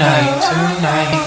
tonight, tonight.